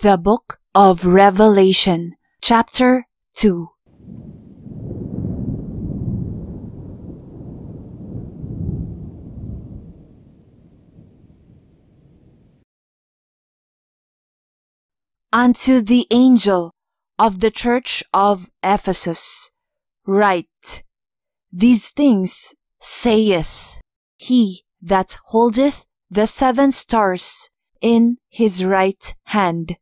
The Book of Revelation, Chapter 2 Unto the angel of the church of Ephesus, write, These things saith he that holdeth the seven stars in his right hand,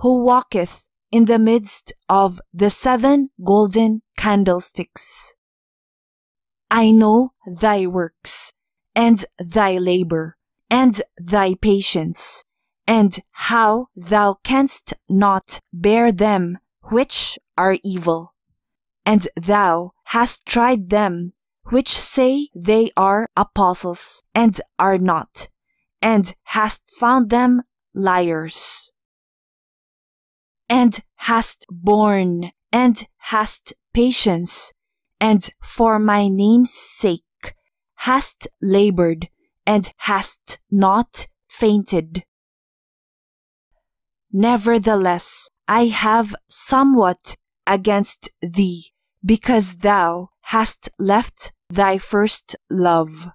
who walketh in the midst of the seven golden candlesticks. I know thy works, and thy labor, and thy patience, and how thou canst not bear them which are evil. And thou hast tried them which say they are apostles, and are not, and hast found them liars. And hast borne, and hast patience, and for my name's sake hast labored, and hast not fainted. Nevertheless, I have somewhat against thee, because thou hast left thy first love.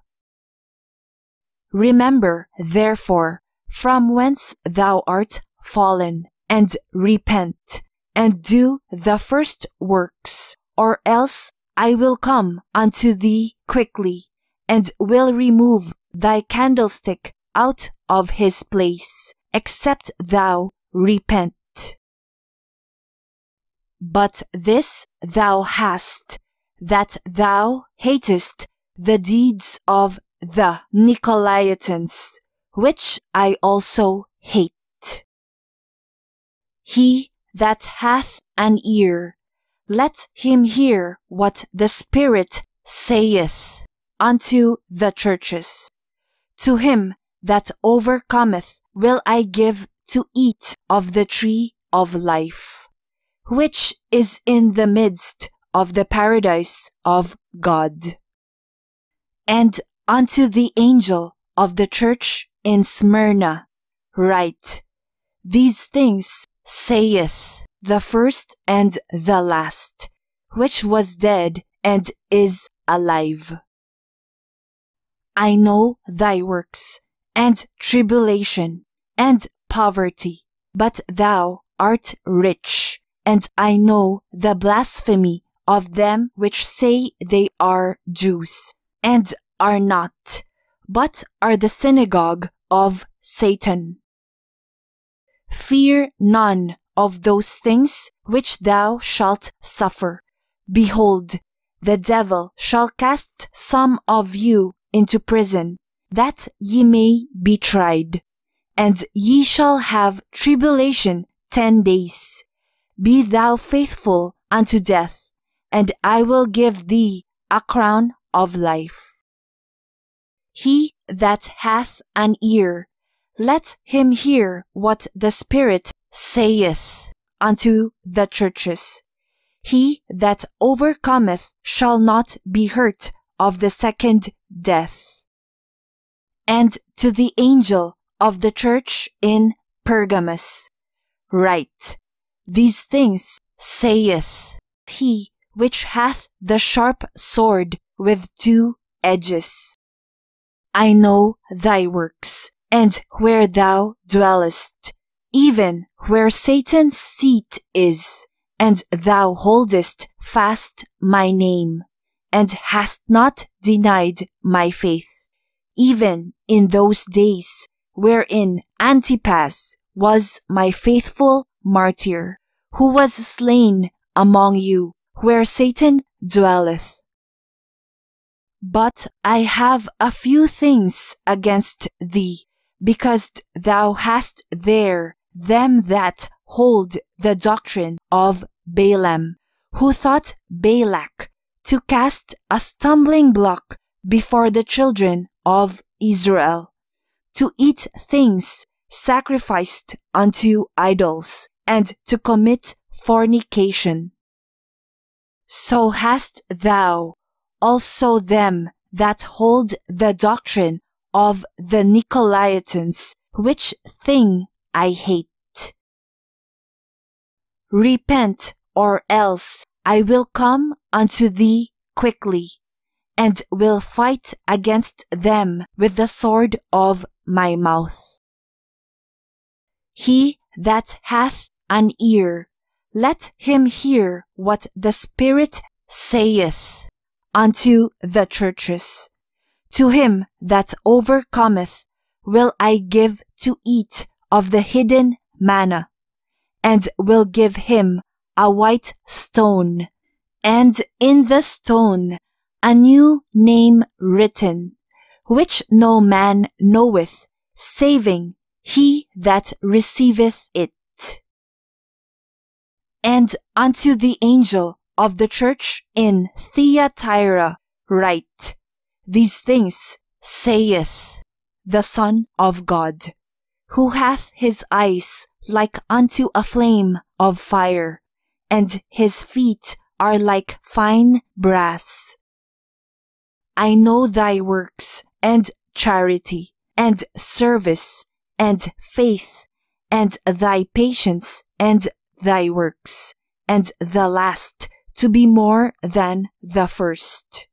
Remember, therefore, from whence thou art fallen, and repent, and do the first works, or else I will come unto thee quickly, and will remove thy candlestick out of his place, except thou repent. But this thou hast, that thou hatest the deeds of the Nicolaitans, which I also hate. He that hath an ear, let him hear what the Spirit saith unto the churches. To him that overcometh will I give to eat of the tree of life, which is in the midst of the paradise of God. And unto the angel of the church in Smyrna write, These things saith the first and the last, which was dead and is alive. I know thy works, and tribulation, and poverty, but thou art rich, and I know the blasphemy of them which say they are Jews, and are not, but are the synagogue of Satan. Fear none of those things which thou shalt suffer. Behold, the devil shall cast some of you into prison, that ye may be tried. And ye shall have tribulation ten days. Be thou faithful unto death, and I will give thee a crown of life. He that hath an ear, let him hear what the Spirit saith unto the churches. He that overcometh shall not be hurt of the second death. And to the angel of the church in Pergamus, write, These things saith he which hath the sharp sword with two edges. I know thy works, and where thou dwellest, even where Satan's seat is, and thou holdest fast my name, and hast not denied my faith, even in those days wherein Antipas was my faithful martyr, who was slain among you, where Satan dwelleth. But I have a few things against thee, because thou hast there them that hold the doctrine of Balaam, who thought Balak to cast a stumbling block before the children of Israel, to eat things sacrificed unto idols, and to commit fornication. So hast thou also them that hold the doctrine of the Nicolaitans, which thing I hate. repent, or else I will come unto thee quickly, and will fight against them with the sword of my mouth. He that hath an ear, let him hear what the Spirit saith unto the churches. To him that overcometh will I give to eat of the hidden manna, and will give him a white stone, and in the stone a new name written, which no man knoweth, saving he that receiveth it. And unto the angel of the church in Thyatira write, These things saith the Son of God, who hath his eyes like unto a flame of fire, and his feet are like fine brass. I know thy works and charity and service and faith and thy patience and thy works and the last to be more than the first.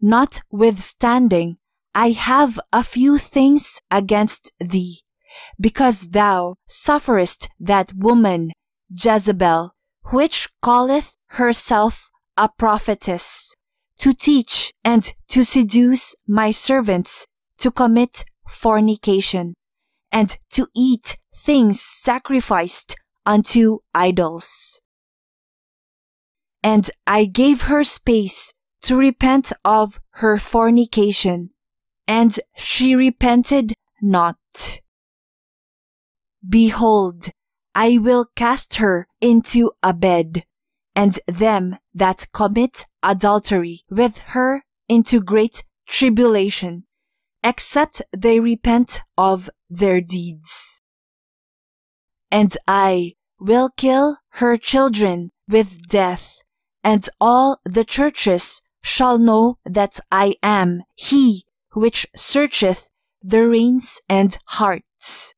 Notwithstanding, I have a few things against thee, because thou sufferest that woman Jezebel, which calleth herself a prophetess, to teach and to seduce my servants to commit fornication, and to eat things sacrificed unto idols. And I gave her space to repent of her fornication, and she repented not. Behold, I will cast her into a bed, and them that commit adultery with her into great tribulation, except they repent of their deeds. And I will kill her children with death, and all the churches shall know that I am he which searcheth the reins and hearts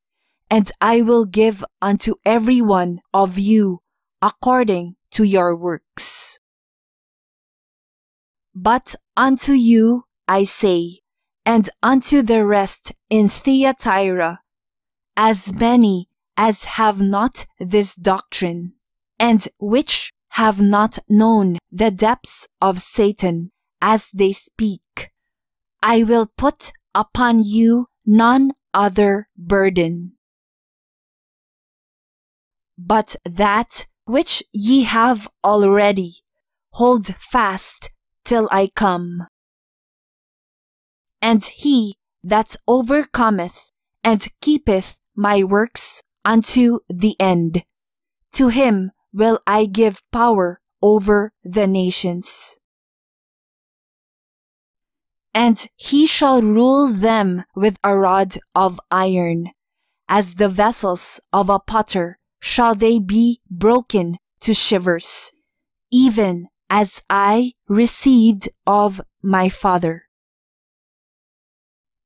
and I will give unto every one of you according to your works. But unto you I say, and unto the rest in Thyatira, as many as have not this doctrine, and which have not known the depths of Satan as they speak, I will put upon you none other burden but that which ye have already, hold fast till I come. And he that overcometh and keepeth my works unto the end, to him will I give power over the nations. And he shall rule them with a rod of iron, as the vessels of a potter shall they be broken to shivers, even as I received of my Father.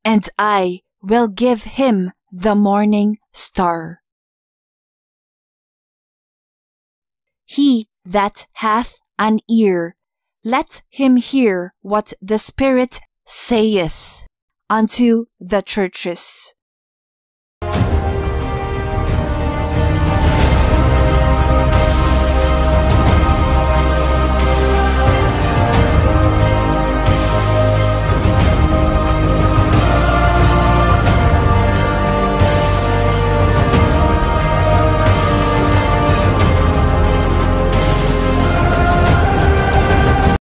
And I will give him the morning star. He that hath an ear, let him hear what the Spirit saith unto the churches.